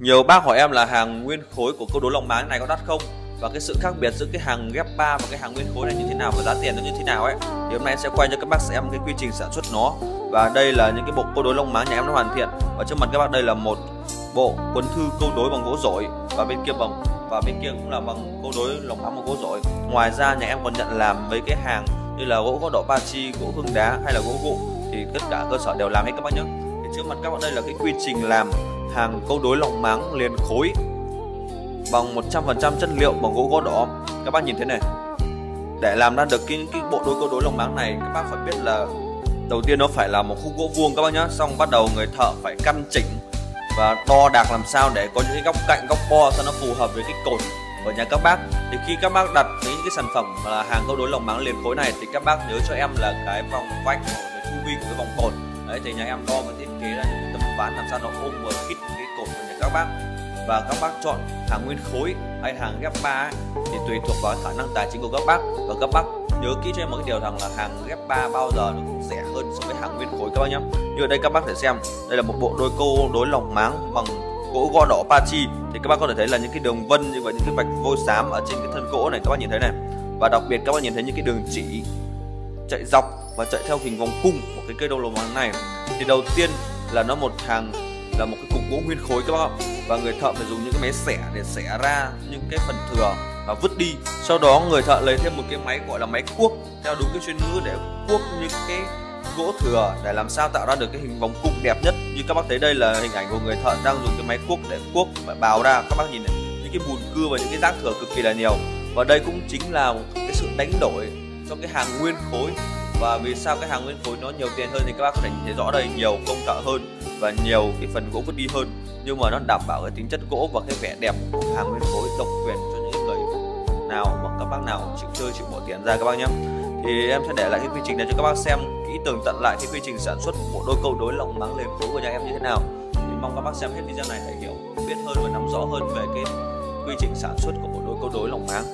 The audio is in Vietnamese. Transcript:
Nhiều bác hỏi em là hàng nguyên khối của câu đối lòng máng này có đắt không? Và cái sự khác biệt giữa cái hàng ghép 3 và cái hàng nguyên khối này như thế nào và giá tiền nó như thế nào ấy Thì hôm nay em sẽ quay cho các bác xem cái quy trình sản xuất nó. Và đây là những cái bộ câu đối lông máng nhà em đã hoàn thiện. Và trước mặt các bác đây là một bộ cuốn thư câu đối bằng gỗ rổi Và bên kia bằng và bên kia cũng là bằng câu đối lồng máng bằng gỗ rổi. Ngoài ra nhà em còn nhận làm mấy cái hàng như là gỗ gỗ đỏ ba chi, gỗ hương đá hay là gỗ gụ Thì tất cả cơ sở đều làm hết các bác nhé. Thì trước mặt các bác đây là cái quy trình làm hàng câu đối lòng máng liền khối bằng 100% chất liệu bằng gỗ gỗ đỏ. Các bác nhìn thế này. Để làm ra được cái, cái bộ đôi câu đối lòng máng này các bác phải biết là đầu tiên nó phải là một khúc gỗ vuông các bác nhá. Xong bắt đầu người thợ phải căn chỉnh và đo đạc làm sao để có những cái góc cạnh góc bo cho nó phù hợp với cái cột của nhà các bác. Thì khi các bác đặt những cái sản phẩm là hàng câu đối lòng máng liền khối này thì các bác nhớ cho em là cái vòng vách của cái chu vi của cái vòng cột đấy, thì nhà em đo và thiết kế ra những tấm ván làm sao nó ôm vừa khít cái cột của nhà các bác. Và các bác chọn hàng nguyên khối hay hàng ghép ba thì tùy thuộc vào khả năng tài chính của các bác. Và các bác nhớ kỹ cho em một cái điều rằng là hàng ghép ba bao giờ nó cũng rẻ hơn so với hàng nguyên khối các bác nhé như ở đây các bác thể xem, đây là một bộ đôi câu đối lòng máng bằng gỗ gõ đỏ pachi thì các bác có thể thấy là những cái đường vân như vậy, những cái vạch vôi xám ở trên cái thân gỗ này, các bác nhìn thấy này. Và đặc biệt các bác nhìn thấy những cái đường chỉ chạy dọc và chạy theo hình vòng cung của cái cây đầu lồng máng này, thì đầu tiên là nó một hàng, là một cái cục gỗ nguyên khối các bác và người thợ phải dùng những cái máy xẻ để xẻ ra những cái phần thừa và vứt đi. Sau đó người thợ lấy thêm một cái máy gọi là máy cuốc, theo đúng cái chuyên ngữ để cuốc những cái gỗ thừa để làm sao tạo ra được cái hình vòng cung đẹp nhất. Như các bác thấy đây là hình ảnh của người thợ đang dùng cái máy cuốc để cuốc và bào ra. Các bác nhìn này, những cái bùn cưa và những cái rác thừa cực kỳ là nhiều. Và đây cũng chính là một cái sự đánh đổi cho cái hàng nguyên khối và vì sao cái hàng nguyên khối nó nhiều tiền hơn thì các bác có thể nhìn thấy rõ đây, nhiều công thợ hơn và nhiều cái phần gỗ vứt đi hơn. Nhưng mà nó đảm bảo cái tính chất gỗ và cái vẻ đẹp của hàng nguyên khối độc quyền cho những người nào mà các bác nào chịu chơi, chịu bỏ tiền ra các bác nhé. Thì em sẽ để lại cái quy trình này cho các bác xem, kỹ tường tận lại cái quy trình sản xuất bộ đôi câu đối lòng máng liền khối của nhà em như thế nào. Thì mong các bác xem hết video này để hiểu, biết hơn và nắm rõ hơn về cái quy trình sản xuất của bộ đôi câu đối lòng máng.